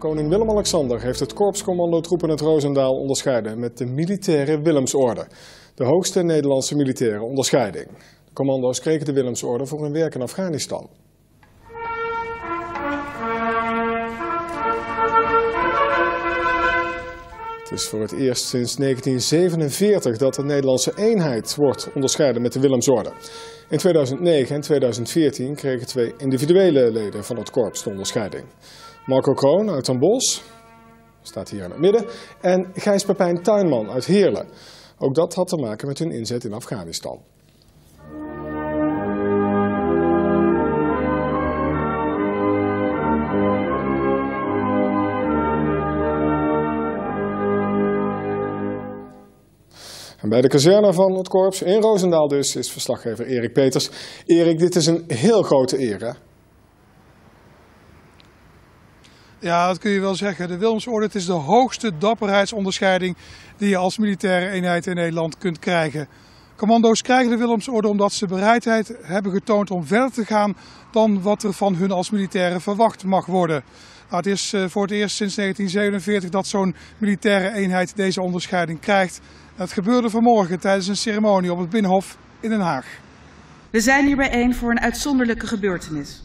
Koning Willem-Alexander heeft het korpscommandotroep in het Roosendaal onderscheiden met de militaire Willemsorde. De hoogste Nederlandse militaire onderscheiding. De commando's kregen de Willemsorde voor hun werk in Afghanistan. Het is voor het eerst sinds 1947 dat de Nederlandse eenheid wordt onderscheiden met de Willemsorde. In 2009 en 2014 kregen twee individuele leden van het korps de onderscheiding. Marco Kroon uit Den Bosch, staat hier in het midden, en Gijs Pepijn Tuinman uit Heerlen. Ook dat had te maken met hun inzet in Afghanistan. En bij de kazerne van het korps in Roosendaal dus is verslaggever Erik Peters. Erik, dit is een heel grote eer hè? Ja, dat kun je wel zeggen. De Willemsorde is de hoogste dapperheidsonderscheiding die je als militaire eenheid in Nederland kunt krijgen. Commando's krijgen de Willemsorde omdat ze bereidheid hebben getoond om verder te gaan dan wat er van hun als militairen verwacht mag worden. Nou, het is eh, voor het eerst sinds 1947 dat zo'n militaire eenheid deze onderscheiding krijgt. Het gebeurde vanmorgen tijdens een ceremonie op het Binnenhof in Den Haag. We zijn hier bijeen voor een uitzonderlijke gebeurtenis.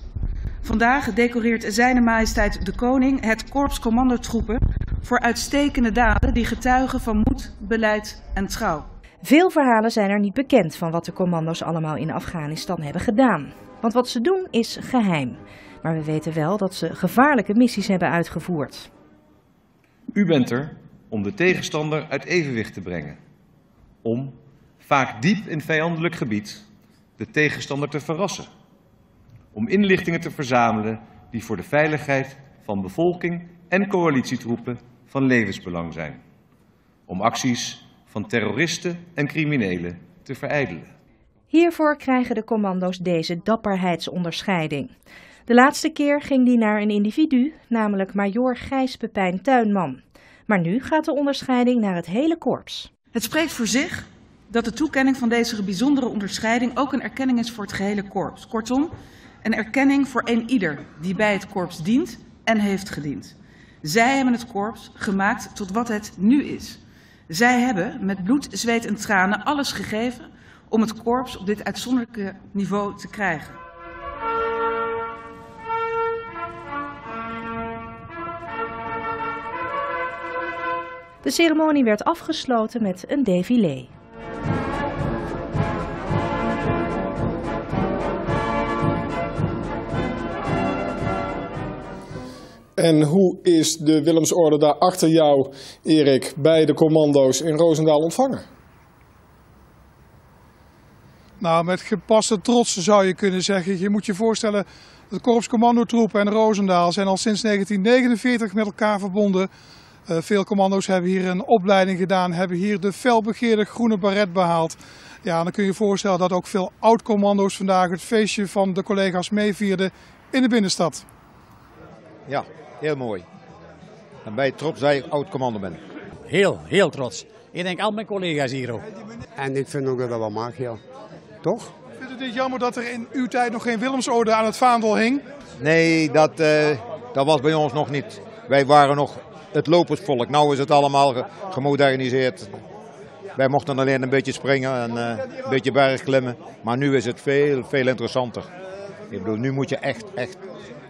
Vandaag decoreert Zijne Majesteit de Koning het Korps Commandotroepen voor uitstekende daden die getuigen van moed, beleid en trouw. Veel verhalen zijn er niet bekend van wat de commando's allemaal in Afghanistan hebben gedaan. Want wat ze doen is geheim. Maar we weten wel dat ze gevaarlijke missies hebben uitgevoerd. U bent er om de tegenstander uit evenwicht te brengen. Om, vaak diep in vijandelijk gebied, de tegenstander te verrassen. Om inlichtingen te verzamelen die voor de veiligheid van bevolking en coalitietroepen van levensbelang zijn. Om acties van terroristen en criminelen te verijdelen. Hiervoor krijgen de commando's deze dapperheidsonderscheiding. De laatste keer ging die naar een individu, namelijk majoor Gijs Pepijn Tuinman. Maar nu gaat de onderscheiding naar het hele korps. Het spreekt voor zich dat de toekenning van deze bijzondere onderscheiding ook een erkenning is voor het gehele korps. Kortom, een erkenning voor een ieder die bij het korps dient en heeft gediend. Zij hebben het korps gemaakt tot wat het nu is. Zij hebben met bloed, zweet en tranen alles gegeven om het korps op dit uitzonderlijke niveau te krijgen. De ceremonie werd afgesloten met een défilé. En hoe is de Willemsorde daar achter jou, Erik, bij de commando's in Roosendaal ontvangen? Nou, met gepaste trots zou je kunnen zeggen. Je moet je voorstellen, het Korps Commandotroepen en Roosendaal zijn al sinds 1949 met elkaar verbonden. Uh, veel commando's hebben hier een opleiding gedaan, hebben hier de felbegeerde groene baret behaald. Ja, dan kun je je voorstellen dat ook veel oud-commando's vandaag het feestje van de collega's meevierden in de binnenstad. Ja, heel mooi. En ben je trots dat je oud-commando bent? Heel, heel trots. Ik denk al mijn collega's hier ook. En ik vind ook dat dat wel mag, ja. Toch? Vindt u dit jammer dat er in uw tijd nog geen Willemsorde aan het vaandel hing? Nee, dat, uh, dat was bij ons nog niet. Wij waren nog het lopersvolk. Nu is het allemaal gemoderniseerd. Wij mochten alleen een beetje springen en uh, een beetje bergklimmen. Maar nu is het veel, veel interessanter. Ik bedoel, nu moet je echt, echt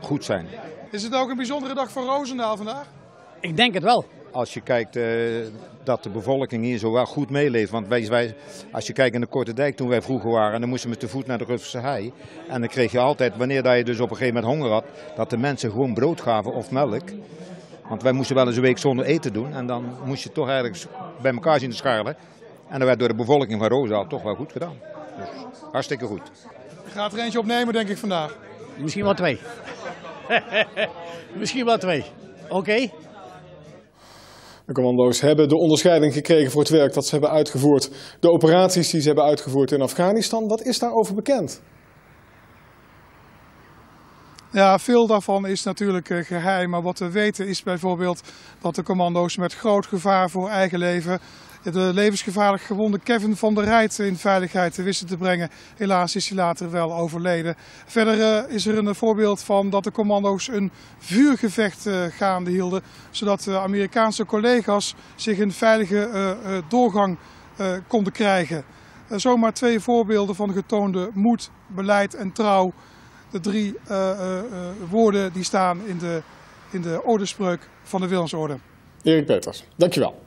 goed zijn. Is het ook een bijzondere dag voor Roosendaal vandaag? Ik denk het wel. Als je kijkt uh, dat de bevolking hier zo wel goed meeleeft. Want wij, wij, als je kijkt in de Korte Dijk toen wij vroeger waren, dan moesten we te voet naar de Rufse hei. En dan kreeg je altijd, wanneer dat je dus op een gegeven moment honger had, dat de mensen gewoon brood gaven of melk. Want wij moesten wel eens een week zonder eten doen. En dan moest je toch eigenlijk bij elkaar zien te scharrelen. En dat werd door de bevolking van Roosendaal toch wel goed gedaan. Dus hartstikke goed. Gaat er eentje opnemen, denk ik, vandaag. Misschien wel twee. Misschien wel twee. Oké. Okay. De commando's hebben de onderscheiding gekregen voor het werk dat ze hebben uitgevoerd. De operaties die ze hebben uitgevoerd in Afghanistan. Wat is daarover bekend? Ja, veel daarvan is natuurlijk geheim. Maar wat we weten is bijvoorbeeld dat de commando's met groot gevaar voor eigen leven de levensgevaarlijk gewonde Kevin van der Rijt in veiligheid wisten te brengen. Helaas is hij later wel overleden. Verder uh, is er een voorbeeld van dat de commando's een vuurgevecht uh, gaande hielden. Zodat de Amerikaanse collega's zich een veilige doorgang konden krijgen. zomaar twee voorbeelden van getoonde moed, beleid en trouw. De drie woorden die staan in de, in de van de Willemsorde. Erik Peters, dankjewel.